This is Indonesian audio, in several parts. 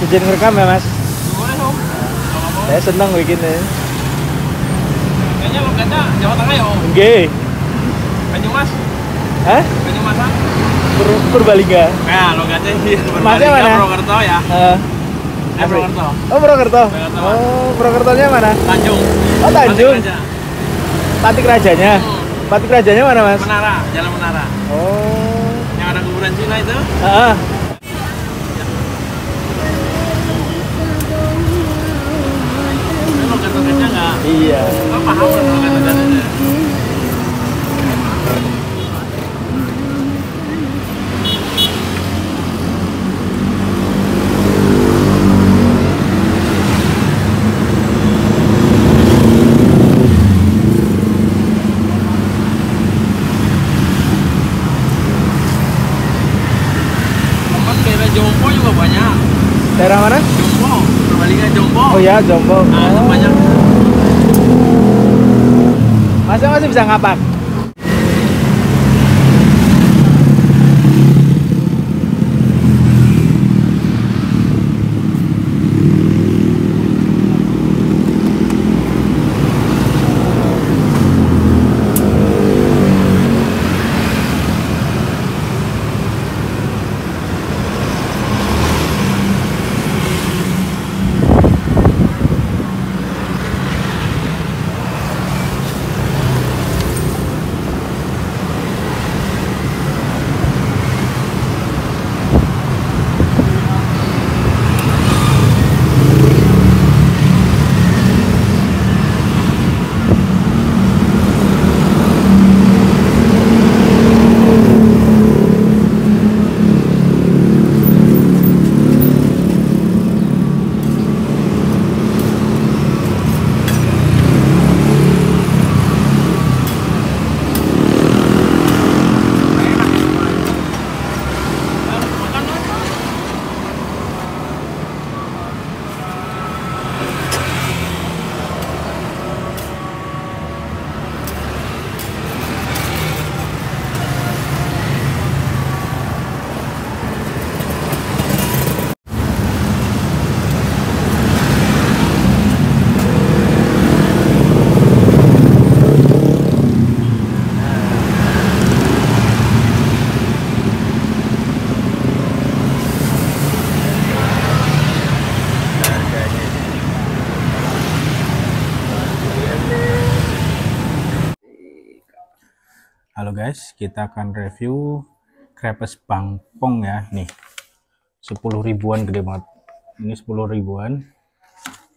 izin ngerekam ya mas Boleh mau. saya seneng bikinnya Kayaknya logatnya Jawa Tengah ya om. oke Banyumas. hah Banyumasan. Pur Purbalingga Ya logatnya sih. Masnya mana? Purwokerto ya. Eh, Eh Purwokerto. oh Purwokerto oh Purwokertonya mana Tanjung. oh Tanjung. Patik Rajanya Hmm. Patik Rajanya mana mas Menara, Jalan Menara. oh Yang ada kuburan Cina itu. ah Ini iya paham kan Jompo juga banyak. daerah mana Jompo, perbandingan Jompo. oh ya Jombang Nah, oh. banyak. Masnya masih bisa ngapak Halo guys, kita akan review crepes bangpong ya. Nih, 10 ribuan gede banget. Ini 10 ribuan.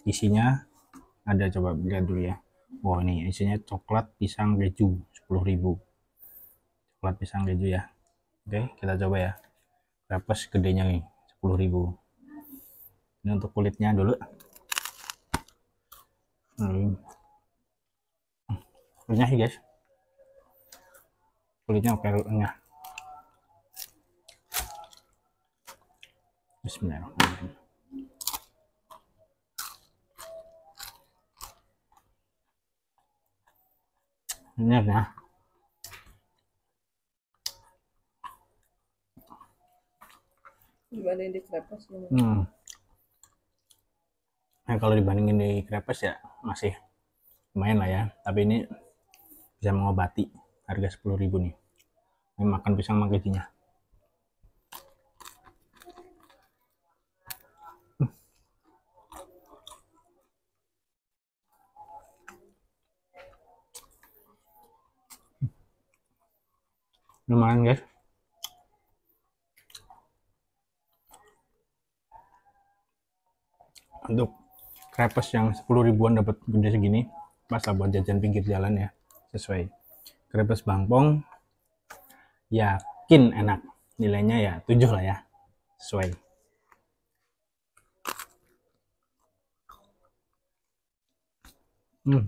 Isinya ada coba lihat dulu ya. Wah ini isinya coklat pisang keju 10 ribu. Coklat pisang keju ya. Oke, kita coba ya. Crepes gedenya nih 10 ribu. Ini untuk kulitnya dulu. Hmm. Kulitnya sih guys kulitnya oke renyah Bismillahirrahmanirrahim. Ini ya dibanding di gimana? hmm. nah kalau dibandingin di crepes ya masih lumayan lah ya. Tapi ini bisa mengobati harga 10.000 nih ini makan pisang sama lumayan guys. Untuk crepes yang 10 ribuan dapat gede segini pas lah buat jajan pinggir jalan ya sesuai. Crepes bangpong yakin enak. Nilainya ya 7 lah ya. Sesuai. Hmm.